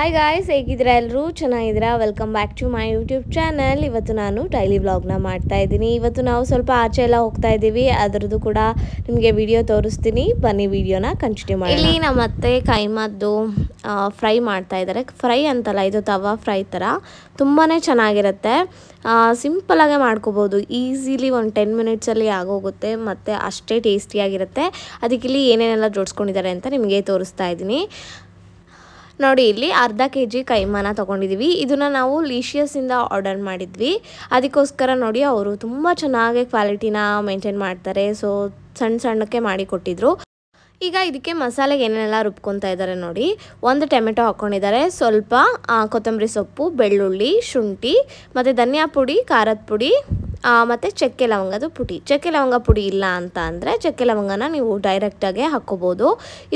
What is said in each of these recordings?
Hi guys ಹೇಗಿದ್ದೀರಾ ಎಲ್ಲರೂ ಚೆನ್ನಾಗಿದ್ದೀರಾ? Welcome back to my YouTube channel ಇವತ್ತು ನಾನು ಡೈಲಿ ವ್ಲಾಗ್ನ ಮಾಡ್ತಾ ಇದ್ದೀನಿ. ಇವತ್ತು ನಾವು ಸ್ವಲ್ಪ ಆಚೆ ಎಲ್ಲ ಹೋಗ್ತಾ ಇದ್ದೀವಿ. ಅದರದ್ದು ಕೂಡ ನಿಮಗೆ ವಿಡಿಯೋ ತೋರಿಸ್ತೀನಿ. ಬನ್ನಿ ವಿಡಿಯೋನ ಕಂಟಿನ್ಯೂ ಮಾಡಿ ಇಲ್ಲಿ ನಮ್ಮ ಅತ್ತೆ ಕೈಮದ್ದು ಫ್ರೈ ಮಾಡ್ತಾ ಇದ್ದಾರೆ. ಫ್ರೈ ಅಂತಲ್ಲ, ಇದು ತವಾ ಫ್ರೈ ಥರ ತುಂಬಾ ಚೆನ್ನಾಗಿರುತ್ತೆ. ಸಿಂಪಲಾಗೆ ಮಾಡ್ಕೋಬೋದು. ಈಸಿಲಿ ಒಂದು ಟೆನ್ ಮಿನಿಟ್ಸಲ್ಲಿ ಆಗೋಗುತ್ತೆ. ಮತ್ತು ಅಷ್ಟೇ ಟೇಸ್ಟಿಯಾಗಿರುತ್ತೆ ಅದಕ್ಕೆ ಇಲ್ಲಿ ಏನೇನೆಲ್ಲ ಜೋಡಿಸ್ಕೊಂಡಿದ್ದಾರೆ ಅಂತ ನಿಮಗೆ ತೋರಿಸ್ತಾ ಇದ್ದೀನಿ. ನೋಡಿ, ಇಲ್ಲಿ ಅರ್ಧ ಕೆ ಜಿ ಕೈಮಾನ ತೊಗೊಂಡಿದ್ದೀವಿ ಇದನ್ನು ನಾವು ಲೀಶಿಯಸ್ಸಿಂದ ಆರ್ಡರ್ ಮಾಡಿದ್ವಿ. ಅದಕ್ಕೋಸ್ಕರ ನೋಡಿ, ಅವರು ತುಂಬ ಚೆನ್ನಾಗಿ ಕ್ವಾಲಿಟಿನ ಮೇಂಟೈನ್ ಮಾಡ್ತಾರೆ. ಸೊ ಸಣ್ಣ ಸಣ್ಣಕ್ಕೆ ಮಾಡಿ ಕೊಟ್ಟಿದ್ರು. ಈಗ ಇದಕ್ಕೆ ಮಸಾಲೆಗೆ ಏನೇನೆಲ್ಲ ರುಬ್ಕೊತಾ ಇದ್ದಾರೆ ನೋಡಿ. ಒಂದು ಟೊಮೆಟೊ ಹಾಕ್ಕೊಂಡಿದ್ದಾರೆ ಸ್ವಲ್ಪ ಕೊತ್ತಂಬರಿ ಸೊಪ್ಪು, ಬೆಳ್ಳುಳ್ಳಿ, ಶುಂಠಿ, ಮತ್ತು ಧನಿಯಾ ಪುಡಿ, ಖಾರದ ಪುಡಿ ಮತ್ತು ಚಕ್ಕೆ ಲವಂಗದ ಪುಡಿ. ಚಕ್ಕೆ ಲವಂಗ ಪುಡಿ ಇಲ್ಲ ಅಂತ ಅಂದರೆ ಚಕ್ಕೆ ಲವಂಗನ ನೀವು ಡೈರೆಕ್ಟಾಗೆ ಹಾಕ್ಕೋಬೋದು.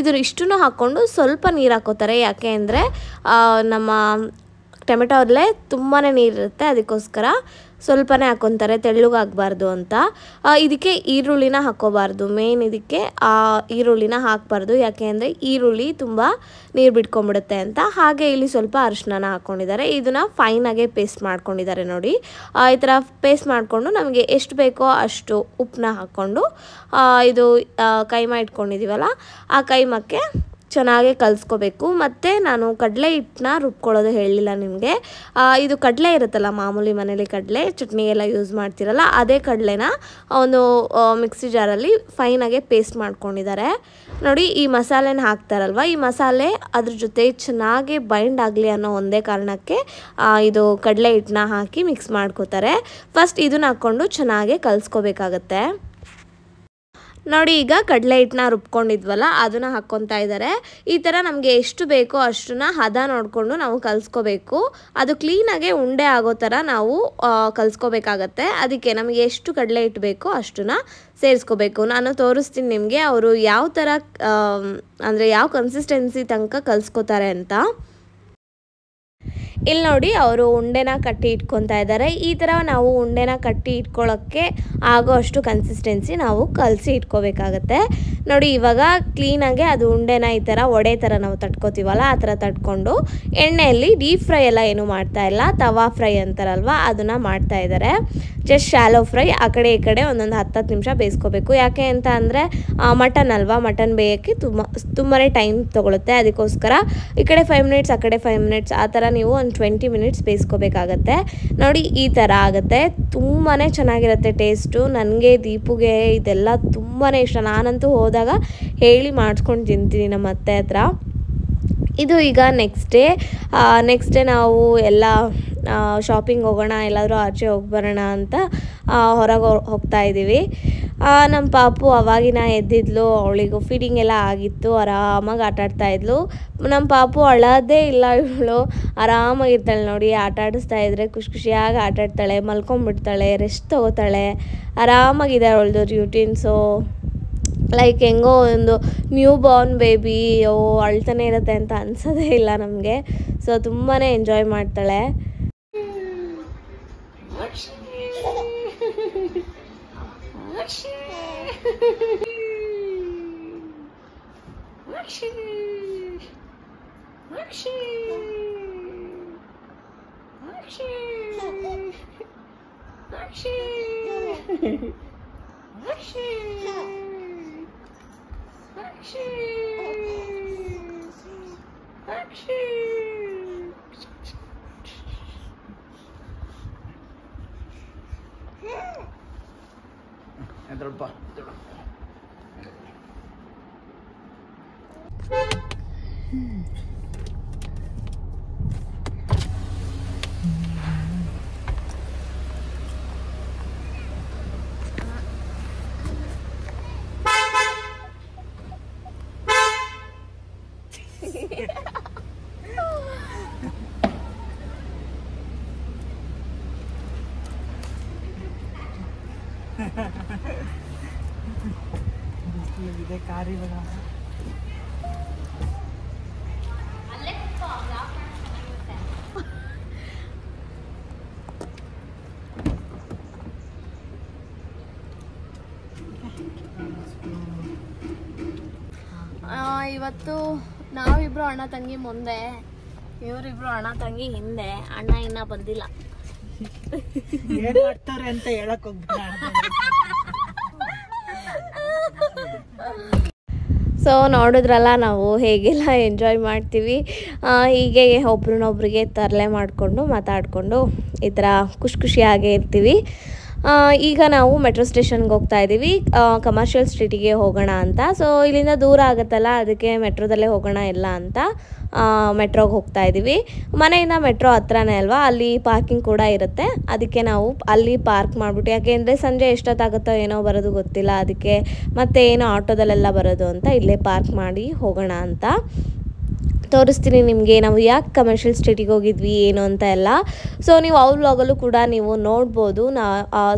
ಇದ್ರ ಇಷ್ಟನ್ನು ಹಾಕ್ಕೊಂಡು ಸ್ವಲ್ಪ ನೀರು ಹಾಕೋತಾರೆ. ಯಾಕೆ ಅಂದರೆ ನಮ್ಮ ಟೊಮೆಟೊ ಅಲ್ಲೇ ತುಂಬಾ ನೀರಿರುತ್ತೆ ಅದಕ್ಕೋಸ್ಕರ ಸ್ವಲ್ಪನೇ ಹಾಕೊತಾರೆ ತೆಳ್ಳಗಾಗಬಾರ್ದು ಅಂತ. ಇದಕ್ಕೆ ಈರುಳ್ಳಿನ ಹಾಕ್ಕೋಬಾರ್ದು. ಮೇನ್ ಇದಕ್ಕೆ ಆ ಈರುಳ್ಳಿನ ಹಾಕಬಾರ್ದು. ಯಾಕೆ ಅಂದರೆ ಈರುಳ್ಳಿ ತುಂಬ ನೀರು ಬಿಟ್ಕೊಂಡ್ಬಿಡುತ್ತೆ ಅಂತ. ಹಾಗೆ ಇಲ್ಲಿ ಸ್ವಲ್ಪ ಅರಿಶಿನ ಹಾಕ್ಕೊಂಡಿದ್ದಾರೆ ಇದನ್ನು ಫೈನಾಗೆ ಪೇಸ್ಟ್ ಮಾಡ್ಕೊಂಡಿದ್ದಾರೆ ನೋಡಿ. ಈ ಥರ ಪೇಸ್ಟ್ ಮಾಡಿಕೊಂಡು ನಮಗೆ ಎಷ್ಟು ಬೇಕೋ ಅಷ್ಟು ಉಪ್ಪನ್ನ ಹಾಕ್ಕೊಂಡು ಇದು ಕೈಮಾ ಇಟ್ಕೊಂಡಿದ್ದೀವಲ್ಲ ಆ ಕೈಮಕ್ಕೆ ಚೆನ್ನಾಗಿ ಕಲಿಸ್ಕೋಬೇಕು. ಮತ್ತು ನಾನು ಕಡಲೆ ಹಿಟ್ಟನ್ನ ರುಬ್ಕೊಳ್ಳೋದು ಹೇಳಲಿಲ್ಲ ನಿಮಗೆ. ಇದು ಕಡಲೆ ಇರುತ್ತಲ್ಲ ಮಾಮೂಲಿ ಮನೇಲಿ ಕಡಲೆ, ಚಟ್ನಿ ಎಲ್ಲ ಯೂಸ್ ಮಾಡ್ತಿರಲ್ಲ, ಅದೇ ಕಡಲೆನ ಒಂದು ಮಿಕ್ಸಿ ಜಾರಲ್ಲಿ ಫೈನಾಗೆ ಪೇಸ್ಟ್ ಮಾಡ್ಕೊಂಡಿದ್ದಾರೆ. ನೋಡಿ, ಈ ಮಸಾಲೆನ ಹಾಕ್ತಾರಲ್ವ? ಈ ಮಸಾಲೆ ಅದ್ರ ಜೊತೆ ಚೆನ್ನಾಗಿ ಬೈಂಡ್ ಆಗಲಿ ಅನ್ನೋ ಒಂದೇ ಕಾರಣಕ್ಕೆ ಇದು ಕಡಲೆ ಹಿಟ್ಟನ್ನ ಹಾಕಿ ಮಿಕ್ಸ್ ಮಾಡ್ಕೋತಾರೆ. ಫಸ್ಟ್ ಇದನ್ನ ಹಾಕ್ಕೊಂಡು ಚೆನ್ನಾಗಿ ಕಲಿಸ್ಕೋಬೇಕಾಗತ್ತೆ. ನೋಡಿ, ಈಗ ಕಡಲೆ ಹಿಟ್ಟನ್ನ ರುಬ್ಕೊಂಡಿದ್ವಲ್ಲ, ಅದನ್ನು ಹಾಕ್ಕೊತಾ ಇದ್ದಾರೆ ಈ ಥರ ನಮಗೆ ಎಷ್ಟು ಬೇಕೋ ಅಷ್ಟನ್ನ ಹದ ನೋಡಿಕೊಂಡು ನಾವು ಕಲಿಸ್ಕೋಬೇಕು. ಅದು ಕ್ಲೀನಾಗೆ ಉಂಡೆ ಆಗೋ ಥರ ನಾವು ಕಲಿಸ್ಕೋಬೇಕಾಗತ್ತೆ. ಅದಕ್ಕೆ ನಮಗೆ ಎಷ್ಟು ಕಡಲೆ ಹಿಟ್ಟು ಬೇಕೋ ಅಷ್ಟನ್ನ ಸೇರಿಸ್ಕೋಬೇಕು. ನಾನು ತೋರಿಸ್ತೀನಿ ನಿಮಗೆ, ಅವರು ಯಾವ ಥರ ಅಂದರೆ ಯಾವ ಕನ್ಸಿಸ್ಟೆನ್ಸಿ ತನಕ ಕಲಿಸ್ಕೋತಾರೆ ಅಂತ. ಇಲ್ಲಿ ನೋಡಿ ಅವರು ಉಂಡೆನ ಕಟ್ಟಿ ಇಟ್ಕೊತಾ ಇದ್ದಾರೆ. ಈ ಥರ ನಾವು ಉಂಡೆನ ಕಟ್ಟಿ ಇಟ್ಕೊಳ್ಳೋಕ್ಕೆ ಆಗೋ ಅಷ್ಟು ಕನ್ಸಿಸ್ಟೆನ್ಸಿ ನಾವು ಕಲಸಿ ಇಟ್ಕೋಬೇಕಾಗತ್ತೆ. ನೋಡಿ, ಇವಾಗ ಕ್ಲೀನಾಗೆ ಅದು ಉಂಡೆನ ಈ ಥರ ಒಡೆ ಥರ ನಾವು ತಟ್ಕೋತೀವಲ್ಲ, ಆ ಥರ ತಟ್ಕೊಂಡು ಎಣ್ಣೆಯಲ್ಲಿ ಡೀಪ್ ಫ್ರೈ ಎಲ್ಲ ಏನು ಮಾಡ್ತಾ ಇಲ್ಲ, ತವಾ ಫ್ರೈ ಅಂತಾರಲ್ವ, ಅದನ್ನು ಮಾಡ್ತಾ ಇದ್ದಾರೆ ಜಸ್ಟ್ ಶಾಲೋ ಫ್ರೈ ಆ ಕಡೆ ಈ ಕಡೆ ಒಂದೊಂದು ಹತ್ತು ಹತ್ತು ನಿಮಿಷ ಬೇಯಿಸ್ಕೋಬೇಕು. ಯಾಕೆ ಅಂತ ಅಂದರೆ ಮಟನ್ ಅಲ್ವಾ ಮಟನ್ ಬೇಯೋಕ್ಕೆ ತುಂಬ ತುಂಬಾ ಟೈಮ್ ತೊಗೊಳುತ್ತೆ. ಅದಕ್ಕೋಸ್ಕರ ಈ ಕಡೆ ಫೈವ್ ಮಿನಿಟ್ಸ್ ಆ ಕಡೆ ಫೈವ್ ಮಿನಿಟ್ಸ್ ಆ ಥರ ನೀವು ಒಂದು ಟ್ವೆಂಟಿ ಮಿನಿಟ್ಸ್ ಬೇಯಿಸ್ಕೋಬೇಕಾಗತ್ತೆ. ನೋಡಿ, ಈ ಥರ ಆಗುತ್ತೆ. ತುಂಬಾ ಚೆನ್ನಾಗಿರುತ್ತೆ ಟೇಸ್ಟು ನನಗೆ ದೀಪುಗೆ ಇದೆಲ್ಲ ತುಂಬಾ ಇಷ್ಟ. ನಾನಂತೂ ಹೋದಾಗ ಹೇಳಿ ಮಾಡಿಸ್ಕೊಂಡು ತಿಂತೀನಿ ನಮ್ಮ ಅತ್ತೆ ಹತ್ರ. ಇದು ಈಗ ನೆಕ್ಸ್ಟ್ ಡೇ ನೆಕ್ಸ್ಟ್ ಡೇ ನಾವು ಎಲ್ಲ ಶಾಪಿಂಗ್ ಹೋಗೋಣ, ಎಲ್ಲಾದರೂ ಆಚೆ ಹೋಗಿ ಬರೋಣ ಅಂತ ಹೊರಗೆ ಹೋಗ್ತಾ ಇದ್ದೀವಿ ನಮ್ಮ ಪಾಪು ಅವಾಗಿನ ಎದ್ದಿದ್ಲು, ಅವಳಿಗೂ ಫೀಡಿಂಗ್ ಎಲ್ಲ ಆಗಿತ್ತು, ಆರಾಮಾಗಿ ಆಟ ಆಡ್ತಾ ಇದ್ಲು. ನಮ್ಮ ಪಾಪು ಅಳದೇ ಇಲ್ಲ ಇವಳು, ಆರಾಮಾಗಿರ್ತಾಳೆ ನೋಡಿ, ಆಟ ಆಡಿಸ್ತಾ ಇದ್ರೆ ಖುಷಿ ಖುಷಿಯಾಗಿ ಆಟ ಆಡ್ತಾಳೆ ಮಲ್ಕೊಂಡ್ಬಿಡ್ತಾಳೆ ರೆಸ್ಟ್ ತೊಗೋತಾಳೆ, ಆರಾಮಾಗಿದೆ ಅವಳದು ರ್ಯೂಟೀನ್ಸು ಲೈಕ್ ಹೆಂಗೋ ಒಂದು ನ್ಯೂ ಬಾರ್ನ್ ಬೇಬಿ ಓ ಅಳ್ತಾನೆ ಇರುತ್ತೆ ಅಂತ ಅನ್ಸೋದೇ ಇಲ್ಲ ನಮಗೆ ಸೊ ತುಂಬಾ ಎಂಜಾಯ್ ಮಾಡ್ತಾಳೆ and their butt pa, entra pa. Hmm. ಇವತ್ತು ನಾವಿಬ್ರು ಅಣ್ಣ ತಂಗಿ ಮುಂದೆ ಇವರಿಬ್ರು ಅಣ್ಣ ತಂಗಿ ಹಿಂದೆ ಅಣ್ಣ ಇನ್ನ ಬಂದಿಲ್ಲ. ಏನ್ ಮಾಡ್ತಾರೆ ಅಂತ ಹೇಳಕ್ ಸೊ ನೋಡಿದ್ರಲ್ಲ ನಾವು ಹೇಗೆಲ್ಲ ಎಂಜಾಯ್ ಮಾಡ್ತೀವಿ. ಹೀಗೆ ಒಬ್ರನ್ನೊಬ್ರಿಗೆ ತರಲೆ ಮಾಡಿಕೊಂಡು ಮಾತಾಡಿಕೊಂಡು ಈ ಥರ ಖುಷಿ ಖುಷಿಯಾಗೇ ಇರ್ತೀವಿ. ಈಗ ನಾವು ಮೆಟ್ರೋ ಸ್ಟೇಷನ್ಗೆ ಹೋಗ್ತಾ ಇದ್ದೀವಿ ಕಮರ್ಷಿಯಲ್ ಸ್ಟ್ರೀಟಿಗೆ ಹೋಗೋಣ ಅಂತ. ಸೊ ಇಲ್ಲಿಂದ ದೂರ ಆಗುತ್ತಲ್ಲ, ಅದಕ್ಕೆ ಮೆಟ್ರೋದಲ್ಲೇ ಹೋಗೋಣ ಇಲ್ಲ ಅಂತ ಮೆಟ್ರೋಗೆ ಹೋಗ್ತಾ ಇದ್ದೀವಿ ಮನೆಯಿಂದ ಮೆಟ್ರೋ ಹತ್ರನೇ ಅಲ್ವಾ, ಅಲ್ಲಿ ಪಾರ್ಕಿಂಗ್ ಕೂಡ ಇರುತ್ತೆ. ಅದಕ್ಕೆ ನಾವು ಅಲ್ಲಿ ಪಾರ್ಕ್ ಮಾಡಿಬಿಟ್ಟು ಯಾಕೆಂದರೆ ಸಂಜೆ ಎಷ್ಟೊತ್ತಾಗುತ್ತೋ ಏನೋ ಬರೋದು ಗೊತ್ತಿಲ್ಲ. ಅದಕ್ಕೆ ಮತ್ತೆ ಏನೋ ಆಟೋದಲ್ಲೆಲ್ಲ ಬರೋದು ಅಂತ ಇಲ್ಲೇ ಪಾರ್ಕ್ ಮಾಡಿ ಹೋಗೋಣ ಅಂತ. ತೋರಿಸ್ತೀನಿ ನಿಮಗೆ ನಾವು ಯಾಕೆ ಕಮರ್ಷಿಯಲ್ ಸ್ಟೇಟಿಗೆ ಹೋಗಿದ್ವಿ, ಏನು ಅಂತ ಎಲ್ಲ. ಸೊ ನೀವು ಅವ್ರ ವ್ಲಾಗಲ್ಲೂ ಕೂಡ ನೀವು ನೋಡ್ಬೋದು. ನಾ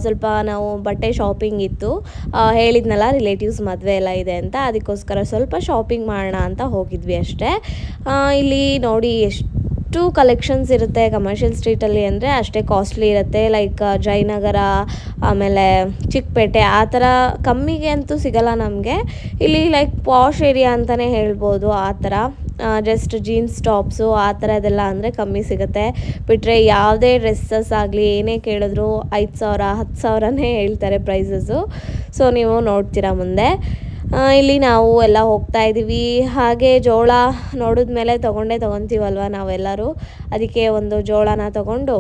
ಸ್ವಲ್ಪ ನಾವು ಬಟ್ಟೆ ಶಾಪಿಂಗ್ ಇತ್ತು. ಹೇಳಿದ್ನಲ್ಲ ರಿಲೇಟಿವ್ಸ್ ಮದುವೆ ಎಲ್ಲ ಇದೆ ಅಂತ, ಅದಕ್ಕೋಸ್ಕರ ಸ್ವಲ್ಪ ಶಾಪಿಂಗ್ ಮಾಡೋಣ ಅಂತ ಹೋಗಿದ್ವಿ ಅಷ್ಟೇ. ಇಲ್ಲಿ ನೋಡಿ ಎಷ್ಟು ಕಲೆಕ್ಷನ್ಸ್ ಇರುತ್ತೆ ಕಮರ್ಷಿಯಲ್ ಸ್ಟ್ರೀಟಲ್ಲಿ ಅಂದರೆ ಅಷ್ಟೇ ಕಾಸ್ಟ್ಲಿ ಇರುತ್ತೆ. ಲೈಕ್ ಜಯನಗರ, ಆಮೇಲೆ ಚಿಕ್ಕಪೇಟೆ, ಆ ಥರ ಕಮ್ಮಿಗೆ ಅಂತೂ ಸಿಗಲ್ಲ ನಮಗೆ. ಇಲ್ಲಿ ಲೈಕ್ ಪಾಶ್ ಏರಿಯಾ ಅಂತಲೇ ಹೇಳ್ಬೋದು ಆ ಥರ. ಜಸ್ಟ್ ಜೀನ್ಸ್ ಟಾಪ್ಸು ಆ ಥರದ್ದೆಲ್ಲ ಅಂದರೆ ಕಮ್ಮಿ ಸಿಗುತ್ತೆ. ಬಿಟ್ಟರೆ ಯಾವುದೇ ಡ್ರೆಸ್ಸಸ್ ಆಗಲಿ, ಏನೇ ಕೇಳಿದ್ರು ಐದು ಸಾವಿರ, ಹತ್ತು ಸಾವಿರನೇ ಹೇಳ್ತಾರೆ ಪ್ರೈಸಸ್ಸು ಸೊ ನೀವು ನೋಡ್ತೀರಾ ಮುಂದೆ. ಇಲ್ಲಿ ನಾವು ಎಲ್ಲ ಹೋಗ್ತಾ ಇದ್ದೀವಿ ಹಾಗೆ ಜೋಳ ನೋಡಿದ್ಮೇಲೆ ತೊಗೊಂಡೇ ತೊಗೊತೀವಲ್ವ ನಾವೆಲ್ಲರೂ? ಅದಕ್ಕೆ ಒಂದು ಜೋಳನ ತೊಗೊಂಡು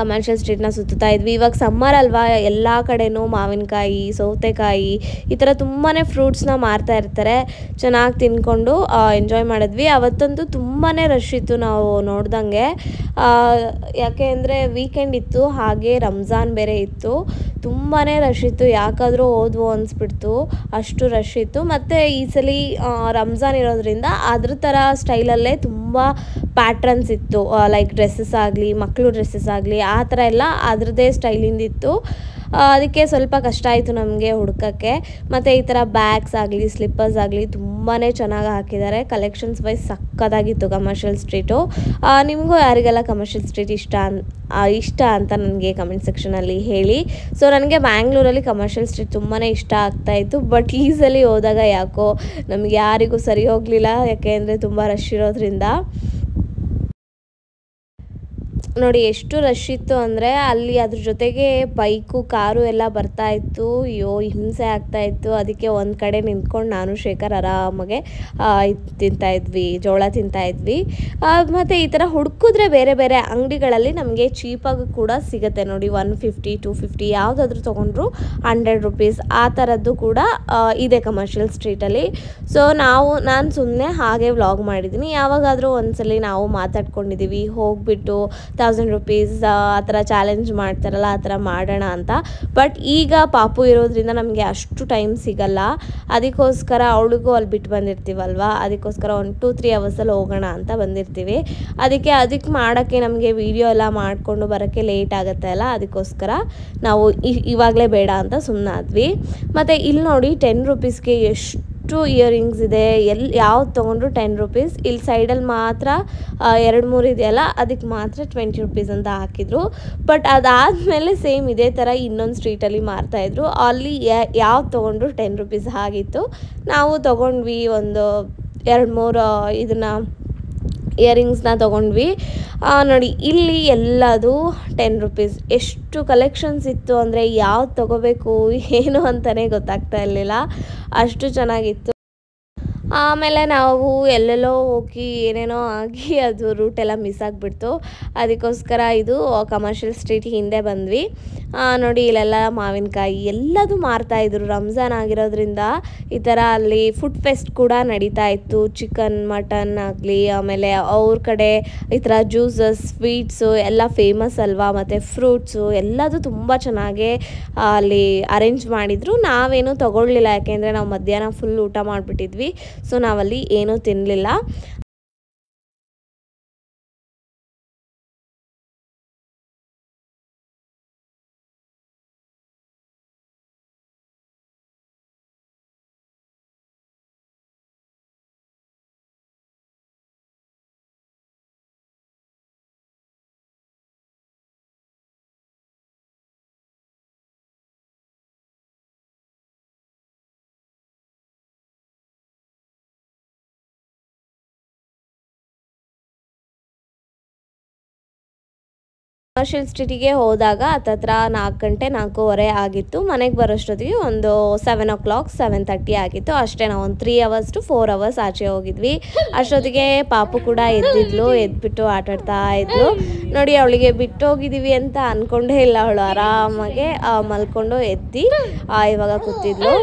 ಕಮರ್ಷಿಯಲ್ ಸ್ಟ್ರೀಟ್ನ ಸುತ್ತಾ ಇದ್ವಿ. ಇವಾಗ ಸಮ್ಮರ್ ಅಲ್ವಾ, ಎಲ್ಲ ಕಡೆನೂ ಮಾವಿನಕಾಯಿ, ಸೌತೆಕಾಯಿ, ಈ ಥರ ತುಂಬಾ ಫ್ರೂಟ್ಸ್ನ ಮಾರ್ತಾ ಇರ್ತಾರೆ. ಚೆನ್ನಾಗಿ ತಿನ್ಕೊಂಡು ಎಂಜಾಯ್ ಮಾಡಿದ್ವಿ. ಅವತ್ತಂತೂ ತುಂಬಾ ರಶ್ ಇತ್ತು ನಾವು ನೋಡ್ದಂಗೆ. ಯಾಕೆ ಅಂದರೆ ವೀಕೆಂಡ್ ಇತ್ತು, ಹಾಗೆ ರಂಜಾನ್ ಬೇರೆ ಇತ್ತು. ತುಂಬಾ ರಶ್ ಇತ್ತು. ಯಾಕಾದರೂ ಓದ್ವು ಅನಿಸ್ಬಿಡ್ತು. ಅಷ್ಟು ರಶ್ ಇತ್ತು. ಮತ್ತು ಈ ಸಲ ರಂಜಾನ್ ಇರೋದ್ರಿಂದ ಅದ್ರ ಥರ ಸ್ಟೈಲಲ್ಲೇ ತುಂಬ ಪ್ಯಾಟ್ರನ್ಸ್ ಇತ್ತು. ಲೈಕ್ ಡ್ರೆಸ್ಸಸ್ ಆಗಲಿ ಮಕ್ಕಳು ಡ್ರೆಸ್ಸಸ್ ಆಗಲಿ ಆ ಥರ ಎಲ್ಲ ಅದರದ್ದೇ ಸ್ಟೈಲಿಂದಿತ್ತು. ಅದಕ್ಕೆ ಸ್ವಲ್ಪ ಕಷ್ಟ ಆಯಿತು ನಮಗೆ ಹುಡ್ಕೋಕ್ಕೆ. ಮತ್ತು ಈ ಥರ ಬ್ಯಾಗ್ಸ್ ಆಗಲಿ ಸ್ಲಿಪ್ಪರ್ಸ್ ಆಗಲಿ ತುಂಬಾ ಚೆನ್ನಾಗಿ ಹಾಕಿದ್ದಾರೆ. ಕಲೆಕ್ಷನ್ಸ್ ವೈಸ್ ಸಕ್ಕತ್ತಾಗಿತ್ತು ಕಮರ್ಷಿಯಲ್ ಸ್ಟ್ರೀಟು ನಿಮಗೂ ಯಾರಿಗೆಲ್ಲ ಕಮರ್ಷಿಯಲ್ ಸ್ಟ್ರೀಟ್ ಇಷ್ಟ ಇಷ್ಟ ಅಂತ ನನಗೆ ಕಮೆಂಟ್ ಸೆಕ್ಷನಲ್ಲಿ ಹೇಳಿ. ಸೊ ನನಗೆ ಬ್ಯಾಂಗ್ಳೂರಲ್ಲಿ ಕಮರ್ಷಿಯಲ್ ಸ್ಟ್ರೀಟ್ ತುಂಬಾ ಇಷ್ಟ ಆಗ್ತಾಯಿತ್ತು ಬಟ್ ಈಸಲಿ ಸಲ ಹೋದಾಗ ಯಾಕೋ ನಮಗೆ ಯಾರಿಗೂ ಸರಿ ಹೋಗಲಿಲ್ಲ. ಯಾಕೆ ಅಂದರೆ ತುಂಬ ರಶ್ ಇರೋದ್ರಿಂದ. ನೋಡಿ, ಎಷ್ಟು ರಶ್ ಇತ್ತು ಅಂದರೆ ಅಲ್ಲಿ ಅದ್ರ ಜೊತೆಗೆ ಬೈಕು ಕಾರು ಎಲ್ಲ ಬರ್ತಾ ಇತ್ತು. ಅಯ್ಯೋ, ಹಿಂಸೆ ಆಗ್ತಾ ಇತ್ತು. ಅದಕ್ಕೆ ಒಂದು ಕಡೆ ನಿಂತ್ಕೊಂಡು ನಾನು, ಶೇಖರ್ ಆರಾಮಾಗೆ ತಿಂತಾ ಇದ್ವಿ, ಜೋಳ ತಿಂತಾ ಇದ್ವಿ. ಮತ್ತು ಈ ಥರ ಹುಡುಕಿದ್ರೆ ಬೇರೆ ಬೇರೆ ಅಂಗಡಿಗಳಲ್ಲಿ ನಮಗೆ ಚೀಪಾಗಿ ಕೂಡ ಸಿಗುತ್ತೆ ನೋಡಿ. ಒನ್ ಫಿಫ್ಟಿ ಟೂ ಫಿಫ್ಟಿ ಯಾವುದಾದ್ರೂ ತೊಗೊಂಡ್ರು ಹಂಡ್ರೆಡ್ ರುಪೀಸ್ ಆ ಥರದ್ದು ಕೂಡ ಇದೆ ಕಮರ್ಷಿಯಲ್ ಸ್ಟ್ರೀಟಲ್ಲಿ ಸೊ ನಾವು, ನಾನು ಸುಮ್ಮನೆ ಹಾಗೆ ವ್ಲಾಗ್ ಮಾಡಿದ್ದೀನಿ ಯಾವಾಗಾದರೂ ಒಂದ್ಸಲಿ ನಾವು ಮಾತಾಡ್ಕೊಂಡಿದ್ದೀವಿ ಹೋಗ್ಬಿಟ್ಟು ತೌಸಂಡ್ ರುಪೀಸ್ ಆ ಥರ ಚಾಲೆಂಜ್ ಮಾಡ್ತಾರಲ್ಲ, ಆ ಥರ ಮಾಡೋಣ ಅಂತ. ಬಟ್ ಈಗ ಪಾಪು ಇರೋದ್ರಿಂದ ನಮಗೆ ಅಷ್ಟು ಟೈಮ್ ಸಿಗಲ್ಲ. ಅದಕ್ಕೋಸ್ಕರ ಅವಳಿಗೂ ಅಲ್ಲಿ ಬಿಟ್ಟು ಬಂದಿರ್ತೀವಲ್ವ? ಅದಕ್ಕೋಸ್ಕರ ಒಂದು ಟೂ ತ್ರೀ ಅವರ್ಸಲ್ಲಿ ಹೋಗೋಣ ಅಂತ ಬಂದಿರ್ತೀವಿ. ಅದಕ್ಕೆ ಅದಕ್ಕೆ ಮಾಡೋಕ್ಕೆ ನಮಗೆ ವೀಡಿಯೋ ಎಲ್ಲ ಮಾಡಿಕೊಂಡು ಬರೋಕ್ಕೆ ಲೇಟ್ ಆಗುತ್ತೆ ಅಲ್ಲ? ಅದಕ್ಕೋಸ್ಕರ ನಾವು ಇವಾಗಲೇ ಬೇಡ ಅಂತ ಸುಮ್ಮನಾದ್ವಿ ಮತ್ತು ಇಲ್ಲಿ ನೋಡಿ ಟೆನ್ ರುಪೀಸ್ಗೆ ಎಷ್ಟು ಇಯರಿಂಗ್ಸ್ ಇದೆ. ಎಲ್ಲಿ ಯಾವ್ದು ತೊಗೊಂಡ್ರು ಟೆನ್ ರುಪೀಸ್ ಇಲ್ಲಿ ಸೈಡಲ್ಲಿ ಮಾತ್ರ ಎರಡು ಮೂರು ಇದೆಯಲ್ಲ ಅದಕ್ಕೆ ಮಾತ್ರ ಟ್ವೆಂಟಿ ರುಪೀಸ್ ಅಂತ ಹಾಕಿದ್ರು. ಬಟ್ ಅದಾದಮೇಲೆ ಸೇಮ್ ಇದೇ ಥರ ಇನ್ನೊಂದು ಸ್ಟ್ರೀಟಲ್ಲಿ ಮಾರ್ತಾಯಿದ್ರು ಅಲ್ಲಿ ಯಾವ್ದು ತೊಗೊಂಡ್ರು ಟೆನ್ ರುಪೀಸ್ ಆಗಿತ್ತು ನಾವು ತೊಗೊಂಡ್ವಿ ಒಂದು, ಎರಡು ಮೂರು ಇದನ್ನು ಇಯರಿಂಗ್ಸ್ನ ತೊಗೊಂಡ್ವಿ. ನೋಡಿ, ಇಲ್ಲಿ ಎಲ್ಲದು ಟೆನ್ ರುಪೀಸ್ ಎಷ್ಟು ಕಲೆಕ್ಷನ್ಸ್ ಇತ್ತು ಅಂದರೆ ಯಾವ್ದು ತೊಗೋಬೇಕು, ಏನು ಅಂತಲೇ ಗೊತ್ತಾಗ್ತಾ ಇರಲಿಲ್ಲ. ಅಷ್ಟು ಚೆನ್ನಾಗಿತ್ತು. ಆಮೇಲೆ ನಾವು ಎಲ್ಲೆಲ್ಲೋ ಹೋಗಿ ಏನೇನೋ ಆಗಿ ಅದು ರೂಟ್ ಎಲ್ಲ ಮಿಸ್ ಆಗಿಬಿಡ್ತು. ಅದಕ್ಕೋಸ್ಕರ ಇದು ಕಮರ್ಷಿಯಲ್ ಸ್ಟ್ರೀಟ್ ಹಿಂದೆ ಬಂದ್ವಿ. ನೋಡಿ ಇಲ್ಲೆಲ್ಲ ಮಾವಿನಕಾಯಿ ಎಲ್ಲದೂ ಮಾರ್ತಾಯಿದ್ರು ರಂಜಾನ್ ಆಗಿರೋದ್ರಿಂದ ಈ ಥರ ಅಲ್ಲಿ ಫುಡ್ ಫೆಸ್ಟ್ ಕೂಡ ನಡೀತಾ ಇತ್ತು. ಚಿಕನ್ ಮಟನ್ ಆಗಲಿ, ಆಮೇಲೆ ಅವ್ರ ಕಡೆ ಈ ಥರ ಜ್ಯೂಸಸ್ ಸ್ವೀಟ್ಸು ಎಲ್ಲ ಫೇಮಸ್ ಅಲ್ವಾ? ಮತ್ತು ಫ್ರೂಟ್ಸು ಎಲ್ಲದೂ ತುಂಬ ಚೆನ್ನಾಗೇ ಅಲ್ಲಿ ಅರೇಂಜ್ ಮಾಡಿದರು. ನಾವೇನು ತಗೊಳ್ಳಲಿಲ್ಲ ಯಾಕೆಂದರೆ ನಾವು ಮಧ್ಯಾಹ್ನ ಫುಲ್ ಊಟ ಮಾಡಿಬಿಟ್ಟಿದ್ವಿ. ಸೊ ನಾವಲ್ಲಿ ಏನೂ ತಿನ್ನಲಿಲ್ಲ ಕಮರ್ಷಿಯಲ್ ಸ್ಟ್ರೀಟಿಗೆ ಹೋದಾಗ ಹತ್ತತ್ರ ನಾಲ್ಕು ಗಂಟೆ ನಾಲ್ಕೂವರೆ ಆಗಿತ್ತು. ಮನೆಗೆ ಬರೋಷ್ಟೊತ್ತಿಗೆ ಒಂದು seven o'clock seven thirty ಆಗಿತ್ತು. ಅಷ್ಟೇ ನಾವು ಒಂದು three hours to four hours ಆಚೆ ಹೋಗಿದ್ವಿ. ಅಷ್ಟೊತ್ತಿಗೆ ಪಾಪು ಕೂಡ ಎದ್ದಿದ್ಲು, ಎದ್ಬಿಟ್ಟು ಆಟಾಡ್ತಾ ಇದ್ಲು. ನೋಡಿ, ಅವಳಿಗೆ ಬಿಟ್ಟು ಹೋಗಿದ್ದೀವಿ ಅಂತ ಅಂದ್ಕೊಂಡೇ ಇಲ್ಲ ಅವಳು. ಆರಾಮಾಗೆ ಮಲ್ಕೊಂಡು ಎದ್ದಿ ಇವಾಗ ಕೂತಿದ್ಲು.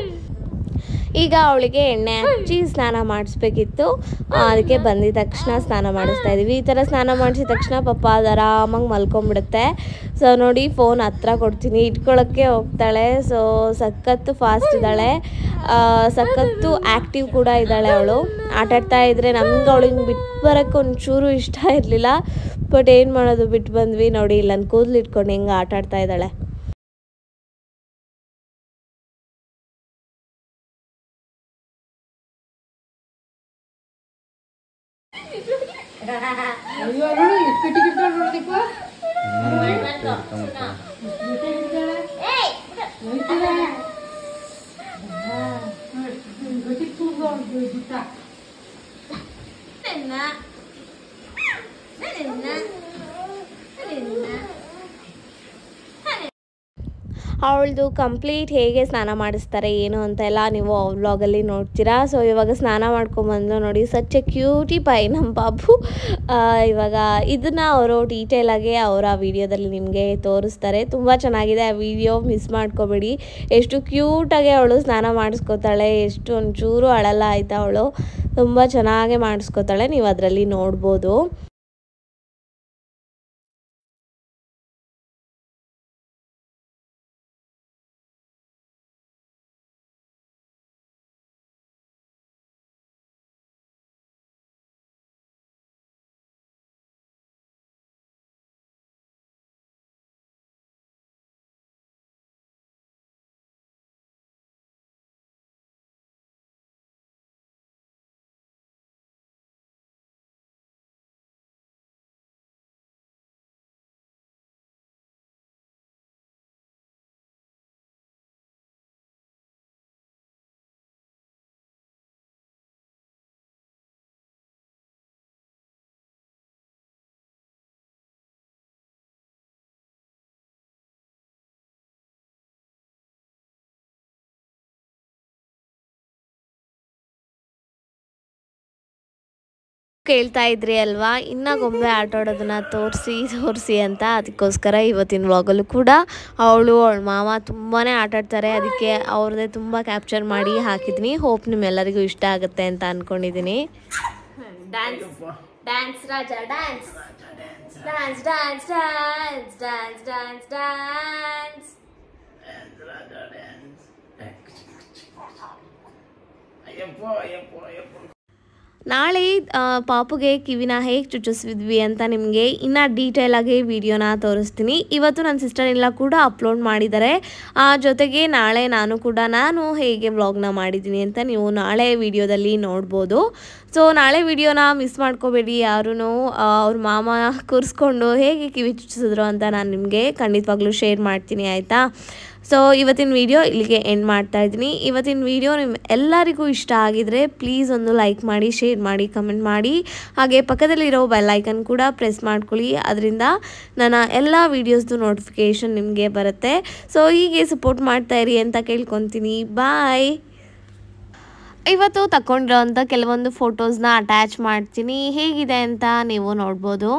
ಈಗ ಅವಳಿಗೆ ಎಣ್ಣೆ ಹಚ್ಚಿ ಸ್ನಾನ ಮಾಡಿಸ್ಬೇಕಿತ್ತು. ಅದಕ್ಕೆ ಬಂದಿದ ತಕ್ಷಣ ಸ್ನಾನ ಮಾಡಿಸ್ತಾ ಇದೀವಿ ಈ ಥರ ಸ್ನಾನ ಮಾಡಿಸಿದ ತಕ್ಷಣ ಪಾಪ ಅದು ಆರಾಮಾಗಿ ಮಲ್ಕೊಂಡ್ಬಿಡುತ್ತೆ ಸೊ ನೋಡಿ ಫೋನ್ ಹತ್ರ ಕೊಡ್ತೀನಿ. ಇಟ್ಕೊಳ್ಳೋಕ್ಕೆ ಹೋಗ್ತಾಳೆ. ಸೊ ಸಖತ್ತು ಫಾಸ್ಟ್ ಇದ್ದಾಳೆ. ಸಖತ್ತು ಆ್ಯಕ್ಟಿವ್ ಕೂಡ ಇದ್ದಾಳೆ ಅವಳು. ಆಟಾಡ್ತಾ ಇದ್ರೆ ನಮ್ಗೆ ಅವಳಿಗೆ ಬಿಟ್ಟು ಬರೋಕ್ಕೆ ಒಂಚೂರು ಇಷ್ಟ ಇರಲಿಲ್ಲ. ಬಟ್ ಏನು ಮಾಡೋದು? ಬಿಟ್ಟು ಬಂದ್ವಿ. ನೋಡಿ ಇಲ್ಲ ಕೂದಲು ಇಟ್ಕೊಂಡು ಹೆಂಗೆ ಆಟಾಡ್ತಾ ಇದ್ದಾಳೆ. ಅಯ್ಯೋ ನೋಡು ಎಷ್ಟು ಕಿಟಕಿ ನೋಡ್ಬೇಕು ಜುಟ್ಟ ಅವಳದು ಕಂಪ್ಲೀಟ್ ಹೇಗೆ ಸ್ನಾನ ಮಾಡಿಸ್ತಾರೆ, ಏನು ಅಂತ ಎಲ್ಲ ನೀವು ವ್ಲಾಗಲ್ಲಿ ನೋಡ್ತೀರಾ. ಸೊ ಇವಾಗ ಸ್ನಾನ ಮಾಡ್ಕೊಂಬಂದು ನೋಡಿ ಸಚ್ ಎ ಕ್ಯೂಟಿ ಪೈ ನಮ್ಮ ಬಾಬು. ಇವಾಗ ಇದನ್ನು ಅವರು ಡೀಟೇಲಾಗಿ ಅವರ ವಿಡಿಯೋದಲ್ಲಿ ನಿಮಗೆ ತೋರಿಸ್ತಾರೆ. ತುಂಬ ಚೆನ್ನಾಗಿದೆ, ಆ ವಿಡಿಯೋ ಮಿಸ್ ಮಾಡ್ಕೋಬೇಡಿ. ಎಷ್ಟು ಕ್ಯೂಟಾಗಿ ಅವಳು ಸ್ನಾನ ಮಾಡಿಸ್ಕೋತಾಳೆ, ಎಷ್ಟು ಒಂಚೂರು ಅಳಲ್ಲ ಆಯಿತಾ ಅವಳು. ತುಂಬ ಚೆನ್ನಾಗೆ ಮಾಡಿಸ್ಕೋತಾಳೆ, ನೀವು ಅದರಲ್ಲಿ ನೋಡ್ಬೋದು. ಕೇಳ್ತಾ ಇದ್ರಿ ಅಲ್ವಾ? ಇನ್ನ ಗೊಂಬೆ ಆಟ ಆಡೋದನ್ನ ತೋರಿಸಿ ತೋರಿಸಿ ಅಂತ ಅದಕ್ಕೋಸ್ಕರ ಇವತ್ತಿನ ವ್ಲಾಗಲ್ಲೂ ಕೂಡ ಅವಳು ಅವಳ ಮಾವ ತುಂಬಾ ಆಟ ಆಡ್ತಾರೆ ಅದಕ್ಕೆ ಅವ್ರದ್ದೇ ತುಂಬ ಕ್ಯಾಪ್ಚರ್ ಮಾಡಿ ಹಾಕಿದ್ದೀನಿ ಹೋಪ್ ನಿಮ್ಮೆಲ್ಲರಿಗೂ ಇಷ್ಟ ಆಗುತ್ತೆ ಅಂತ ಅನ್ಕೊಂಡಿದ್ದೀನಿ dance dance Raja dance dance dance dance dance dance dance ನಾಳೆ ಪಾಪುಗೆ ಕಿವಿನ ಹೇಗೆ ಚುಚ್ಚಿಸಿದ್ವಿ ಅಂತ ನಿಮಗೆ ಇನ್ನೂ ಡೀಟೇಲಾಗಿ ವಿಡಿಯೋನ ತೋರಿಸ್ತೀನಿ. ಇವತ್ತು ನನ್ನ ಸಿಸ್ಟರ್ ಎಲ್ಲ ಕೂಡ ಅಪ್ಲೋಡ್ ಮಾಡಿದ್ದಾರೆ ಆ, ಜೊತೆಗೆ ನಾಳೆ ನಾನು ಕೂಡ, ನಾನು ಹೇಗೆ ವ್ಲಾಗ್ನ ಮಾಡಿದ್ದೀನಿ ಅಂತ ನೀವು ನಾಳೆ ವಿಡಿಯೋದಲ್ಲಿ ನೋಡ್ಬೋದು. ಸೊ ನಾಳೆ ವಿಡಿಯೋನ ಮಿಸ್ ಮಾಡ್ಕೋಬೇಡಿ ಯಾರೂ ಅವ್ರ ಮಾಮ ಕೂರಿಸ್ಕೊಂಡು ಹೇಗೆ ಕಿವಿ ಚುಚ್ಚಿಸಿದ್ರು ಅಂತ ನಾನು ನಿಮಗೆ ಖಂಡಿತವಾಗ್ಲೂ ಶೇರ್ ಮಾಡ್ತೀನಿ, ಆಯಿತಾ? ಸೊ ಇವತ್ತಿನ ವಿಡಿಯೋ ಇಲ್ಲಿಗೆ ಎಂಡ್ ಮಾಡ್ತಾ ಇದ್ದೀನಿ. ಇವತ್ತಿನ ವಿಡಿಯೋ ನಿಮ್ಮ ಎಲ್ಲರಿಗೂ ಇಷ್ಟ ಆಗಿದರೆ ಪ್ಲೀಸ್ ಒಂದು ಲೈಕ್ ಮಾಡಿ ಶೇರ್ ಮಾಡಿ ಕಮೆಂಟ್ ಮಾಡಿ. ಹಾಗೆ ಪಕ್ಕದಲ್ಲಿರೋ ಬೆಲ್ಲೈಕನ್ ಕೂಡ ಪ್ರೆಸ್ ಮಾಡ್ಕೊಳ್ಳಿ. ಅದರಿಂದ ನನ್ನ ಎಲ್ಲ ವೀಡಿಯೋಸ್ದು ನೋಟಿಫಿಕೇಷನ್ ನಿಮಗೆ ಬರುತ್ತೆ. ಸೊ ಹೀಗೆ ಸಪೋರ್ಟ್ ಮಾಡ್ತಾ ಇರಿ ಅಂತ ಕೇಳ್ಕೊತೀನಿ. ಬಾಯ್ ಇವತ್ತು ತಗೊಂಡಿರೋಂಥ ಕೆಲವೊಂದು ಫೋಟೋಸ್ನ ಅಟ್ಯಾಚ್ ಮಾಡ್ತೀನಿ. ಹೇಗಿದೆ ಅಂತ ನೀವು ನೋಡ್ಬೋದು.